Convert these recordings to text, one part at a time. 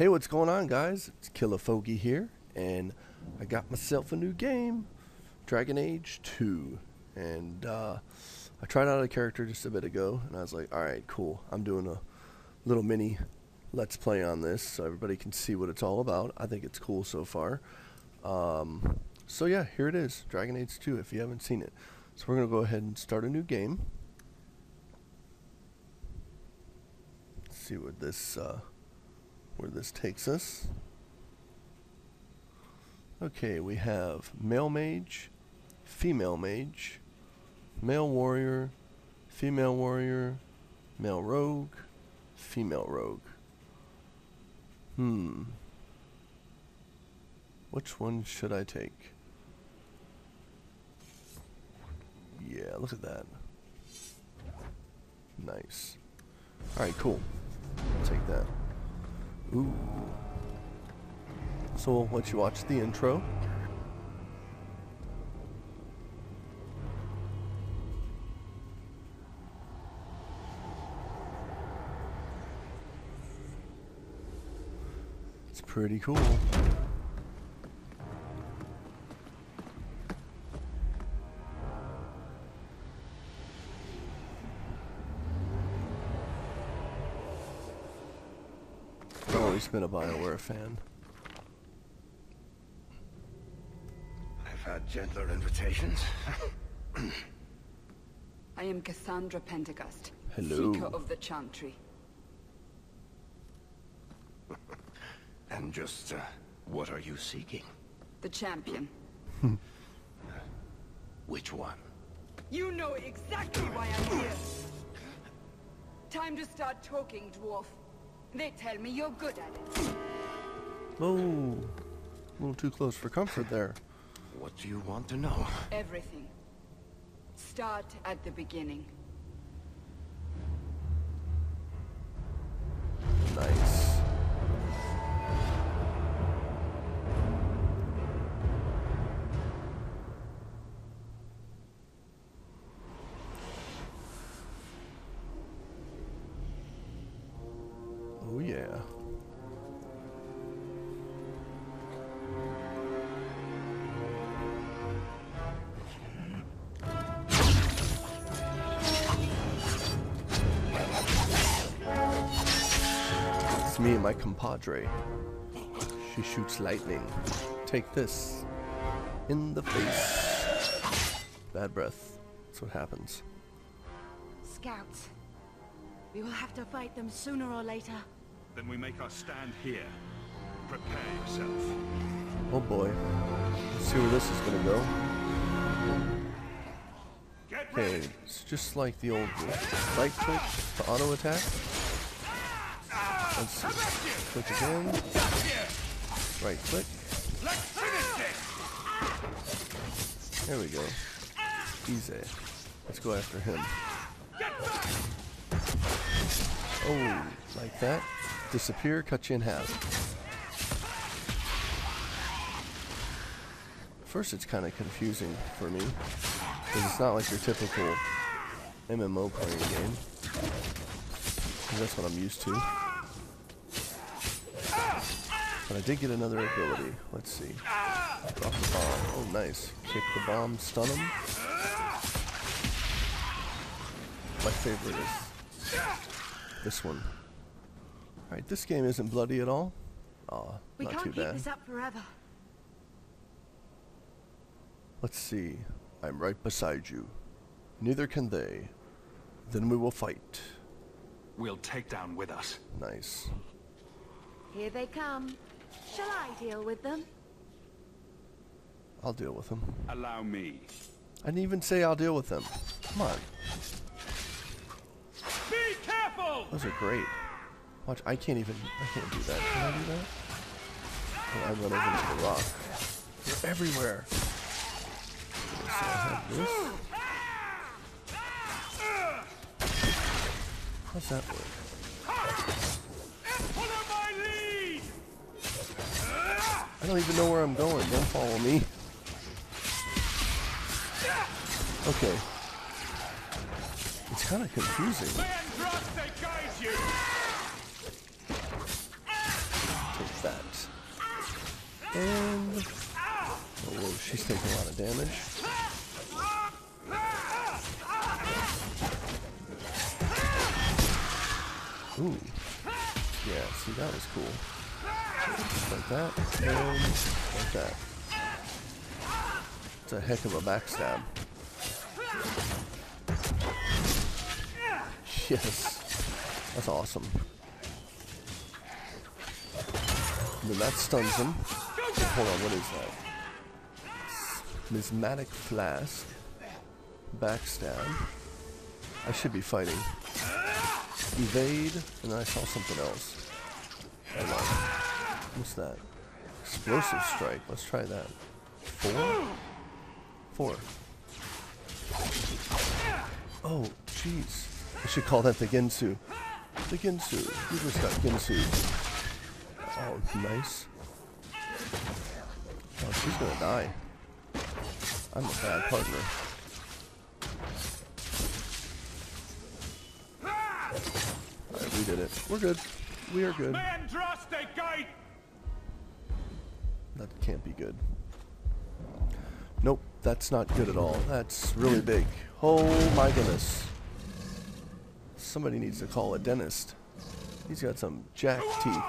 Hey, what's going on, guys? It's Killafogey here, and I got myself a new game, Dragon Age 2. And uh, I tried out a character just a bit ago, and I was like, alright, cool. I'm doing a little mini let's play on this so everybody can see what it's all about. I think it's cool so far. Um, so, yeah, here it is Dragon Age 2 if you haven't seen it. So, we're going to go ahead and start a new game. see what this. Uh, where this takes us. Okay, we have male mage, female mage, male warrior, female warrior, male rogue, female rogue. Hmm. Which one should I take? Yeah, look at that. Nice. Alright, cool. I'll take that. Ooh. So we'll let you watch the intro. It's pretty cool. Been a Bioware fan. I've had gentler invitations. I am Cassandra Pentaghast, Hello. Seeker of the Chantry. and just, uh, what are you seeking? The champion. Which one? You know exactly why I'm here. Time to start talking, dwarf. They tell me you're good at it. Oh, a little too close for comfort there. What do you want to know? Everything. Start at the beginning. Yeah. It's me and my compadre. She shoots lightning. Take this. In the face. Bad breath. That's what happens. Scouts. We will have to fight them sooner or later. Then we make our stand here. Prepare yourself. Oh boy. Let's see where this is gonna go. Okay, it's just like the old right click to auto attack. Let's. Click again. Right click. Let's finish this! There we go. Easy. Let's go after him. Oh, like that. Disappear, cut you in half. First, it's kind of confusing for me. Because it's not like your typical MMO playing game. that's what I'm used to. But I did get another ability. Let's see. Drop the bomb. Oh, nice. Kick the bomb, stun him. My favorite is this one. Alright, this game isn't bloody at all. Aw, We not can't too keep bad. this up forever. Let's see. I'm right beside you. Neither can they. Then we will fight. We'll take down with us. Nice. Here they come. Shall I deal with them? I'll deal with them. Allow me. I didn't even say I'll deal with them. Come on. Be careful! Those are great. Watch, I can't even, I can't do that. Can I do that? Oh, I run over into the rock. They're everywhere. Okay, so I have this. How's that work? Follow my lead! I don't even know where I'm going. Don't follow me. Okay. It's kind of confusing. That. And oh, whoa, she's taking a lot of damage. Ooh. Yeah, see that was cool. Just like that, and like that. It's a heck of a backstab. Yes. That's awesome. Then that stuns him. Hold on, what is that? Miasmic Flask. Backstab. I should be fighting. Evade, and then I saw something else. Hold on. What's that? Explosive Strike. Let's try that. Four? Four. Oh, jeez. I should call that the Ginsu. The Ginsu. You just got Ginsu. Oh, nice. Oh, she's gonna die. I'm a bad partner. Alright, we did it. We're good. We are good. That can't be good. Nope, that's not good at all. That's really big. Oh my goodness. Somebody needs to call a dentist. He's got some jack teeth.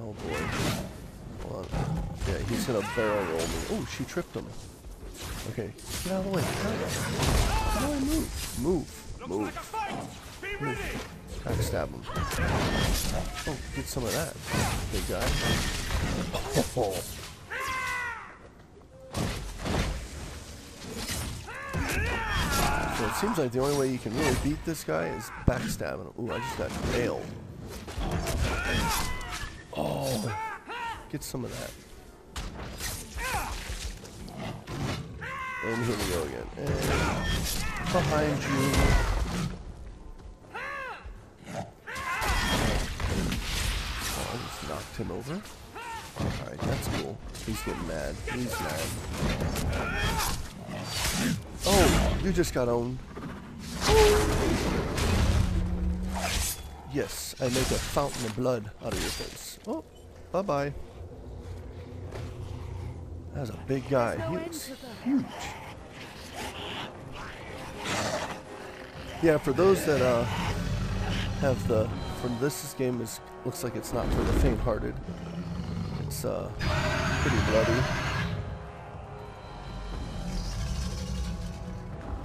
Oh boy. Hold on. Yeah, he's gonna barrel roll me. Oh, she tripped him. Okay, get out of the way. Get out of the way. How do I move? Move. Move. like a fight! Be! Backstab him. Oh, get some of that, big guy. Oh. So it seems like the only way you can really beat this guy is backstabbing him. Ooh, I just got nailed. Get some of that. And here we go again. And behind you. Oh, I just knocked him over. Alright, that's cool. He's getting mad. He's mad. Oh, you just got owned. Yes, I make a fountain of blood out of your face. Oh, bye-bye. That's a big guy. He looks huge. Yeah, for those that uh, have the from this this game is looks like it's not for the faint-hearted. It's uh pretty bloody,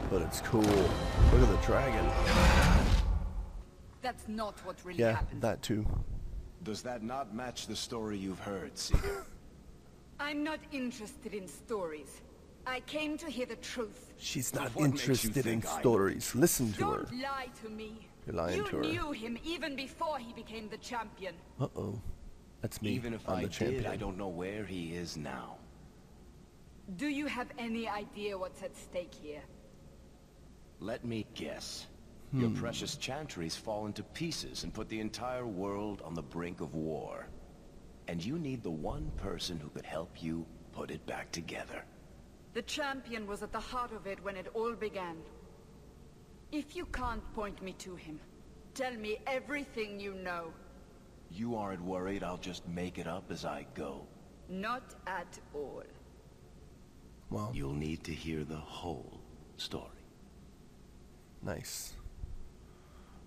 but it's cool. Look at the dragon. That's not what really Yeah, happened. that too. Does that not match the story you've heard, Seeker? I'm not interested in stories. I came to hear the truth. She's not What interested in think I- stories. Listen to her. Don't lie to me. You're lying you to her. knew him even before he became the champion. Uh oh, that's me. Even if I'm I the champion. did, I don't know where he is now. Do you have any idea what's at stake here? Let me guess. Hmm. Your precious chantry's fallen to pieces and put the entire world on the brink of war. And you need the one person who could help you put it back together. The champion was at the heart of it when it all began. If you can't point me to him, tell me everything you know. You aren't worried I'll just make it up as I go. Not at all. Well, You'll need to hear the whole story. nice.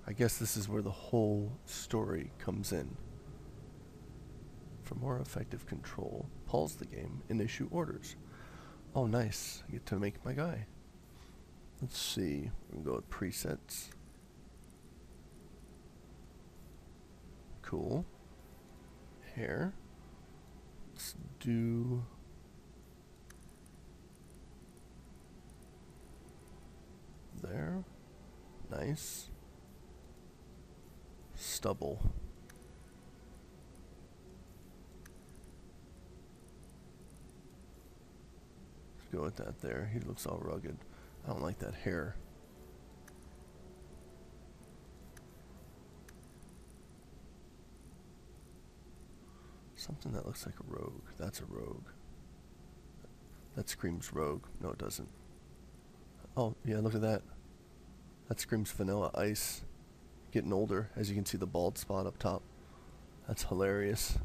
I guess this is where the whole story comes in. For more effective control, pause the game and issue orders. Oh, nice. I get to make my guy. Let's see. We can go with presets. Cool. Hair. Let's do. There. Nice. Stubble. Go with that there. He looks all rugged. I don't like that hair. Something that looks like a rogue. That's a rogue. That screams rogue. No, it doesn't. Oh, yeah, look at that. That screams vanilla ice. Getting older, as you can see the bald spot up top. That's hilarious.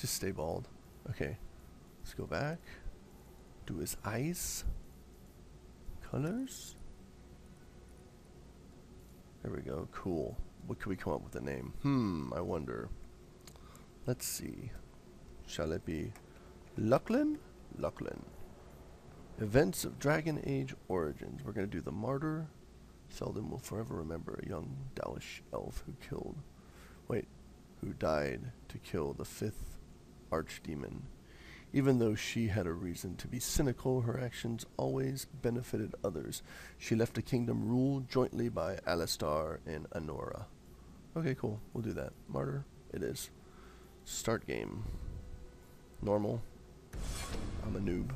Just stay bald. Okay. Let's go back. Do his eyes. Colors. There we go. Cool. What could we come up with a name? Hmm, I wonder. Let's see. Shall it be Lucklin? Lucklin. Events of Dragon Age Origins. We're going to do the Martyr. Ferelden will forever remember a young Dalish elf who killed. Wait. Who died to kill the fifth archdemon. Even though she had a reason to be cynical, her actions always benefited others. She left a kingdom ruled jointly by Alistair and Anora. Okay, cool. We'll do that. Martyr, it is. Start game. Normal. I'm a noob.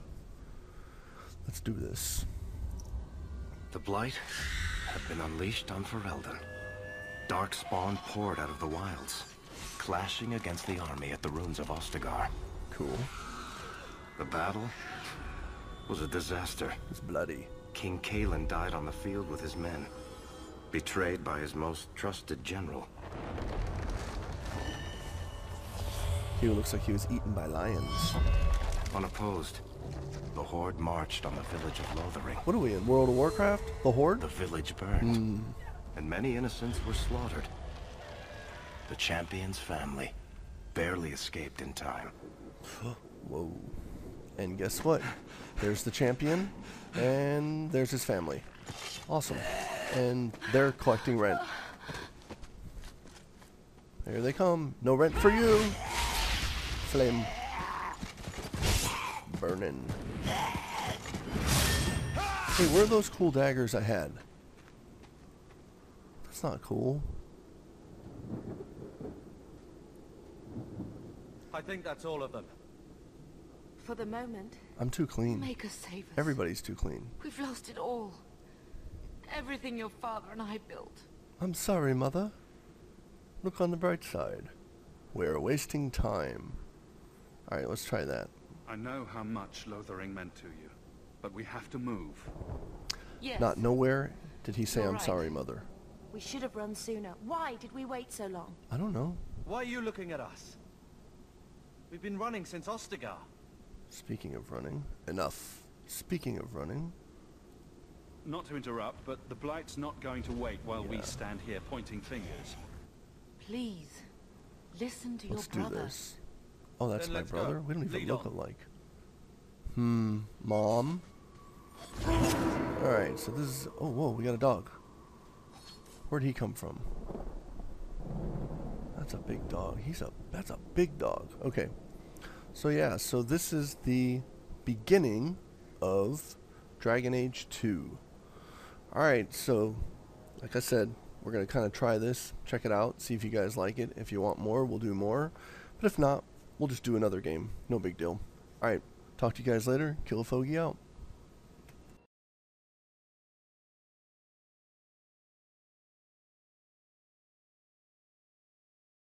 Let's do this. The Blight had been unleashed on Ferelden. Darkspawn poured out of the wilds, clashing against the army at the ruins of Ostagar. Cool. The battle was a disaster. It's bloody. King Cailan died on the field with his men, betrayed by his most trusted general. He looks like he was eaten by lions. Unopposed, the Horde marched on the village of Lothering. What are we in? World of Warcraft? The Horde? The village burned, hmm. and many innocents were slaughtered. The champion's family barely escaped in time. Whoa. And guess what? There's the champion, and there's his family. Awesome. And they're collecting rent. Here they come. No rent for you. Flame. Burning. Hey, where are those cool daggers I had? That's not cool. I think that's all of them. For the moment, I'm too clean. make us save us. Everybody's too clean. We've lost it all. Everything your father and I built. I'm sorry, Mother. Look on the bright side. We're wasting time. Alright, let's try that. I know how much Lothering meant to you, but we have to move. Yes. Not nowhere did he say, You're I'm right. sorry, Mother. We should have run sooner. Why did we wait so long? I don't know. Why are you looking at us? We've been running since Ostagar. Speaking of running, enough. Speaking of running, Not to interrupt, but the Blight's not going to wait while we stand here pointing fingers. Please, listen to let's do your brother. this. Oh, that's Then my let's go. brother? We don't even Lead look on. alike. Hmm, Mom? Alright, so this is... Oh, whoa, we got a dog. Where'd he come from? That's a big dog. He's a... That's a big dog. Okay. So yeah, so this is the beginning of Dragon Age 2. Alright, so like I said, we're going to kind of try this, check it out, see if you guys like it. If you want more, we'll do more. But if not, we'll just do another game. No big deal. Alright, talk to you guys later. Killafogey out.